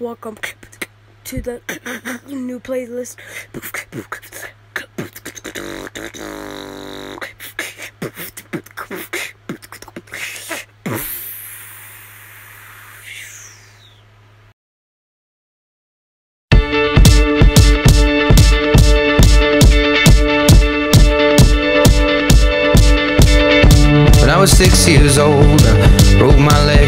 Welcome to the new playlist. When I was six years old, I broke my leg.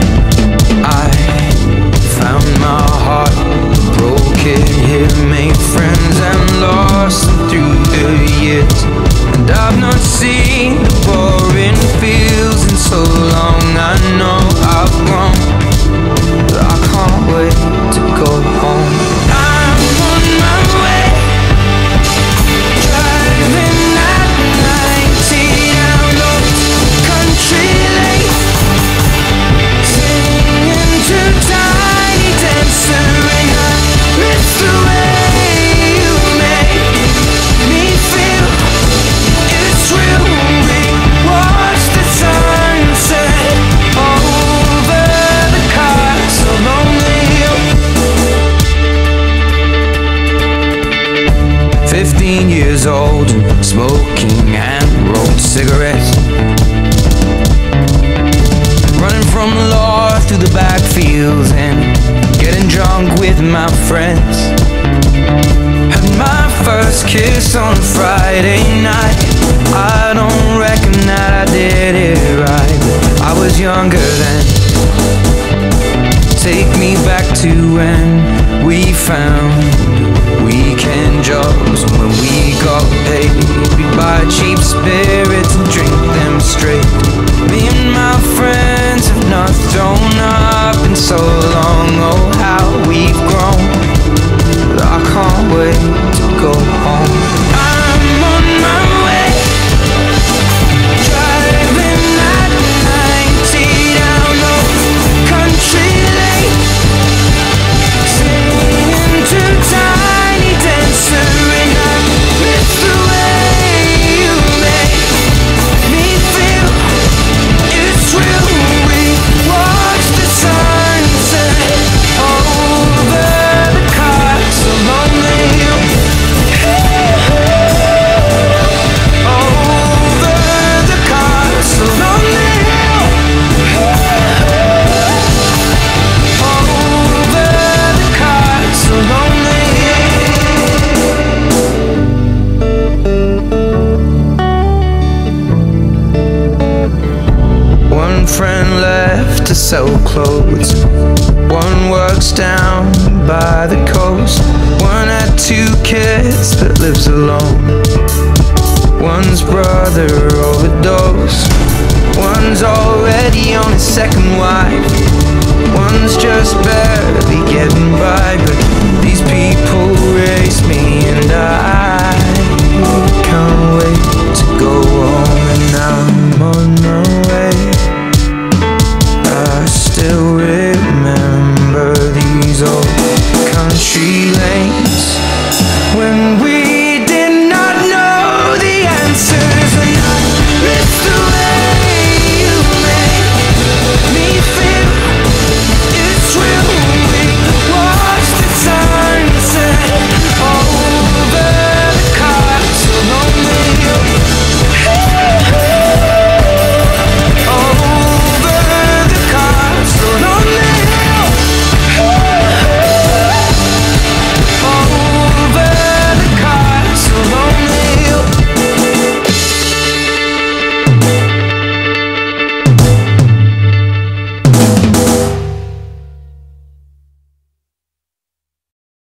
years old and smoking and rolled cigarettes Running from the law through the backfields and getting drunk with my friends. Had my first kiss on a Friday night. I don't reckon that I did it right, but I was younger then. Take me back to when we found weekend jobs cheap spirits and drink them straight. Me and my friends have not thrown up in so long. Oh, how we've grown. I can't wait sell clothes. One works down by the coast. One had two kids that lives alone. One's brother overdosed. One's already on his second wife. One's just barely